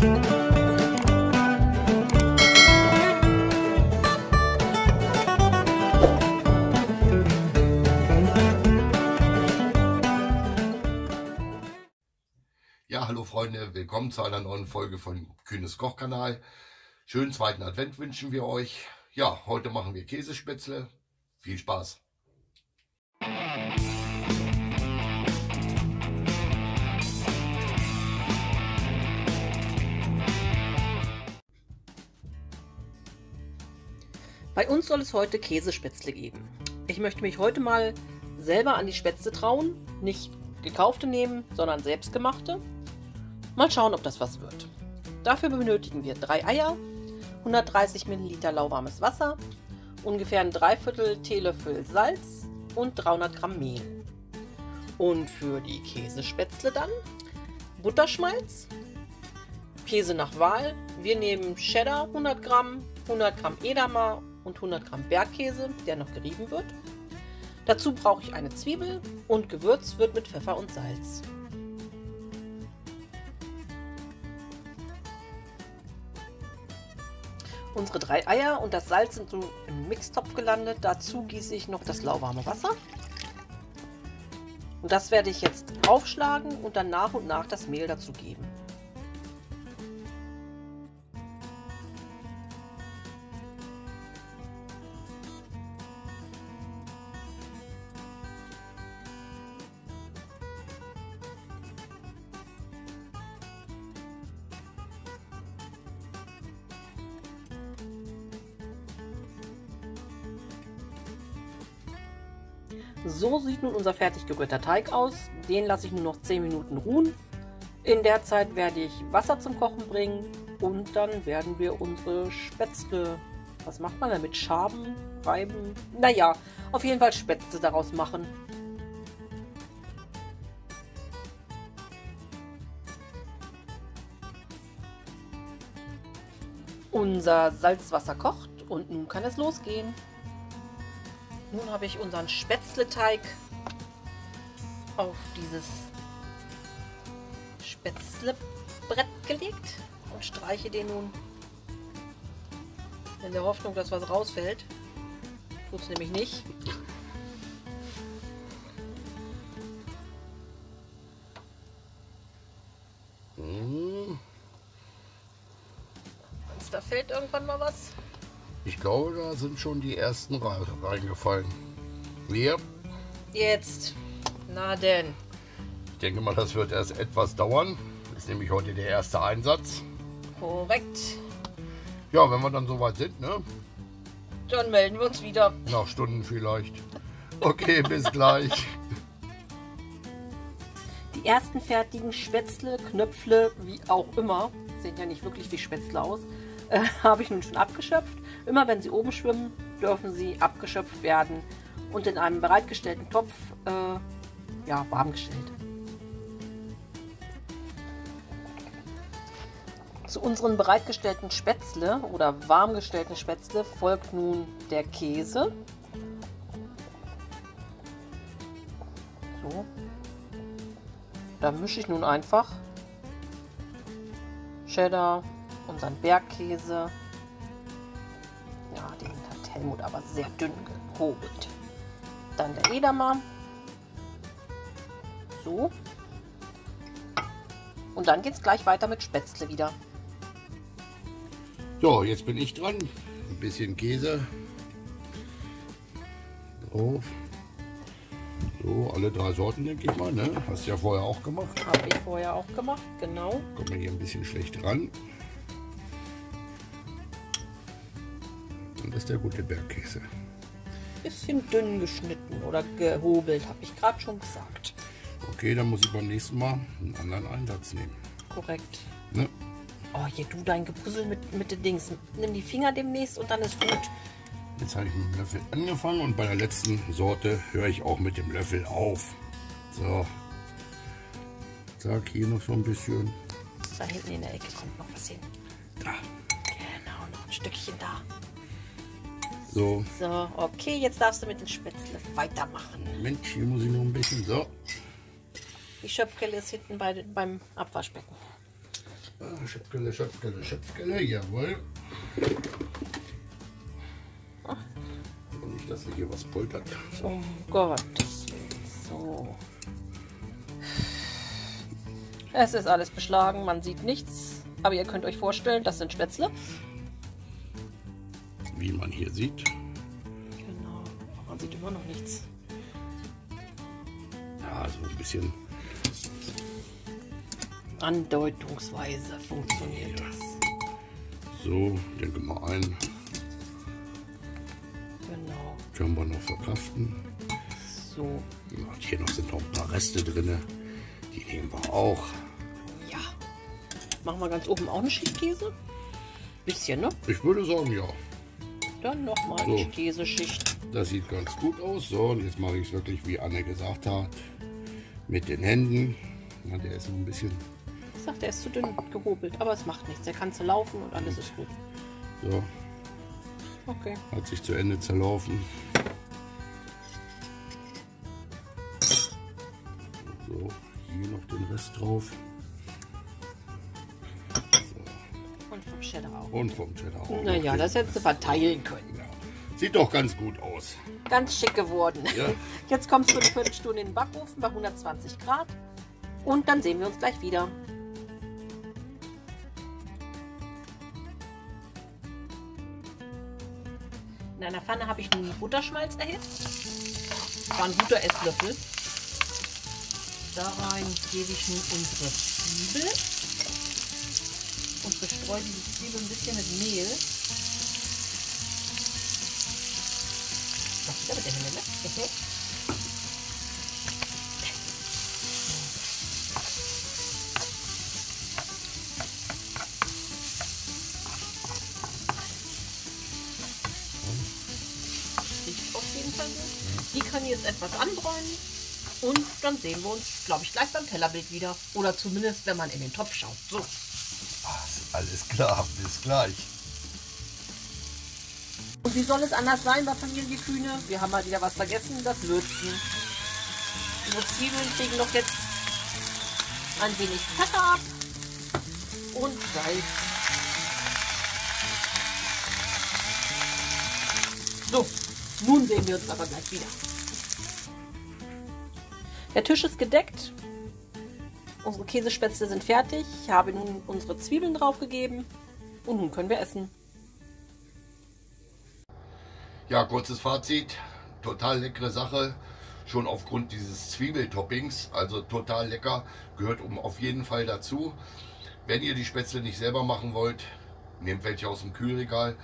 Ja, hallo Freunde, willkommen zu einer neuen Folge von Kühnes Kochkanal. Schönen zweiten Advent wünschen wir euch. Ja, heute machen wir Käsespätzle. Viel Spaß! Bei uns soll es heute Käsespätzle geben. Ich möchte mich heute mal selber an die Spätzle trauen. Nicht gekaufte nehmen, sondern selbstgemachte. Mal schauen, ob das was wird. Dafür benötigen wir drei Eier, 130 Milliliter lauwarmes Wasser, ungefähr ein Dreiviertel Teelöffel Salz und 300 Gramm Mehl. Und für die Käsespätzle dann Butterschmalz, Käse nach Wahl. Wir nehmen Cheddar 100 Gramm, 100 Gramm Edamer und 100 Gramm Bergkäse, der noch gerieben wird. Dazu brauche ich eine Zwiebel und gewürzt wird mit Pfeffer und Salz. Unsere drei Eier und das Salz sind so im Mixtopf gelandet. Dazu gieße ich noch das lauwarme Wasser. Und das werde ich jetzt aufschlagen und dann nach und nach das Mehl dazu geben. So sieht nun unser fertig gerührter Teig aus. Den lasse ich nur noch 10 Minuten ruhen. In der Zeit werde ich Wasser zum Kochen bringen und dann werden wir unsere Spätzle, was macht man damit? Schaben, reiben? Naja, auf jeden Fall Spätzle daraus machen. Unser Salzwasser kocht und nun kann es losgehen. Nun habe ich unseren Spätzleteig auf dieses Spätzlebrett gelegt und streiche den nun in der Hoffnung, dass was rausfällt. Tut es nämlich nicht. Hm, Da fällt irgendwann mal was. Ich glaube, da sind schon die ersten re- reingefallen. Wir, Jetzt. Na denn. ich denke mal, das wird erst etwas dauern. Ist nämlich heute der erste Einsatz. Korrekt. Ja, wenn wir dann soweit sind, ne? Dann melden wir uns wieder. Nach Stunden vielleicht. Okay, bis gleich. Die ersten fertigen Spätzle, Knöpfle, wie auch immer, sehen ja nicht wirklich wie Spätzle aus, äh, habe ich nun schon abgeschöpft. Immer wenn sie oben schwimmen, dürfen sie abgeschöpft werden und in einem bereitgestellten Topf äh, ja, warm gestellt. Zu unseren bereitgestellten Spätzle oder warm gestellten Spätzle folgt nun der Käse. So, da mische ich nun einfach Cheddar, unseren Bergkäse. Helmut aber sehr dünn gehobelt. Dann der Edamer. So. Und dann geht es gleich weiter mit Spätzle wieder. So, jetzt bin ich dran. Ein bisschen Käse drauf. So, alle drei Sorten, denke ich mal. Ne? Hast du ja vorher auch gemacht. Habe ich vorher auch gemacht, genau. Kommt mir hier ein bisschen schlecht ran. Ist der gute Bergkäse. Bisschen dünn geschnitten oder gehobelt, habe ich gerade schon gesagt. Okay, dann muss ich beim nächsten Mal einen anderen Einsatz nehmen. Korrekt. Ne? Oh, hier du dein Gepuzzle mit, mit den Dings. Nimm die Finger demnächst und dann ist gut. Jetzt habe ich mit dem Löffel angefangen und bei der letzten Sorte höre ich auch mit dem Löffel auf. So. Zack, hier noch so ein bisschen. Da hinten in der Ecke kommt noch was hin. Da. Genau, noch ein Stückchen da. So, So, okay, jetzt darfst du mit den Spätzle weitermachen. Moment, hier muss ich noch ein bisschen. So, Die Schöpfkelle ist hinten bei, beim Abwaschbecken. Ah, Schöpfkelle, Schöpfkelle, Schöpfkelle, jawohl. Und nicht, dass hier was poltert. So. Um Gottes So. Es ist alles beschlagen, man sieht nichts. Aber ihr könnt euch vorstellen, das sind Spätzle. Wie man hier sieht. Genau, man sieht immer noch nichts. Ja, so ein bisschen Andeutungsweise funktioniert das. So, denke mal ein. Genau. Können wir noch verkraften. So. Ja, hier noch sind noch ein paar Reste drin. Die nehmen wir auch. Ja. Machen wir ganz oben auch eine Schicht Käse? Bisschen, ne? Ich würde sagen, ja. Dann nochmal so. eine Käseschicht. Das sieht ganz gut aus. So, und jetzt mache ich es wirklich, wie Anne gesagt hat, mit den Händen. Ja, der ist so ein bisschen sagt, er ist zu dünn gehobelt. Aber es macht nichts. Er kann zu laufen und alles ist gut. So. Okay. Hat sich zu Ende zerlaufen. So, hier noch den Rest drauf. Cheddar auch. Und vom Cheddar auch. Naja, das hättest du verteilen können. Ja. Sieht doch ganz gut aus. Ganz schick geworden. Ja. Jetzt kommst du eine Viertelstunde in den Backofen bei 120 Grad. Und dann sehen wir uns gleich wieder. In einer Pfanne habe ich einen Butterschmalz erhitzt. War ein guter Esslöffel. Da rein gebe ich nun unsere Zwiebel bestreue die Zwiebel ein bisschen mit Mehl. Mach wieder mit der Hände, ne? Die können jetzt etwas anbräunen und dann sehen wir uns, glaube ich, gleich beim Tellerbild wieder. Oder zumindest, wenn man in den Topf schaut. So. Alles klar, bis gleich. Und wie soll es anders sein bei Familie Kühne? Wir haben mal wieder was vergessen, das Würzen. Unsere Zwiebeln kriegen noch jetzt ein wenig Pfeffer ab und Salz. So, nun sehen wir uns aber gleich wieder. Der Tisch ist gedeckt. Unsere Käsespätzle sind fertig. Ich habe nun unsere Zwiebeln draufgegeben. Und nun können wir essen. Ja, kurzes Fazit. Total leckere Sache. Schon aufgrund dieses Zwiebeltoppings. Also total lecker. Gehört um auf jeden Fall dazu. Wenn ihr die Spätzle nicht selber machen wollt, nehmt welche aus dem Kühlregal.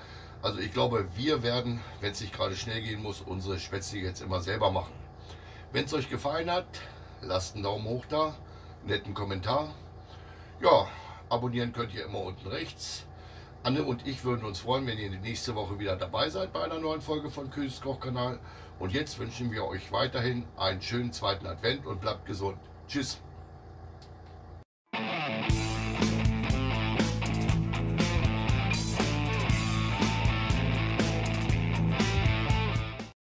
Also ich glaube, wir werden, wenn es nicht gerade schnell gehen muss, unsere Spätzle jetzt immer selber machen. Wenn es euch gefallen hat, lasst einen Daumen hoch da, netten Kommentar. Ja, abonnieren könnt ihr immer unten rechts. Anne und ich würden uns freuen, wenn ihr nächste Woche wieder dabei seid bei einer neuen Folge von Kühls Kochkanal. Und jetzt wünschen wir euch weiterhin einen schönen zweiten Advent und bleibt gesund. Tschüss.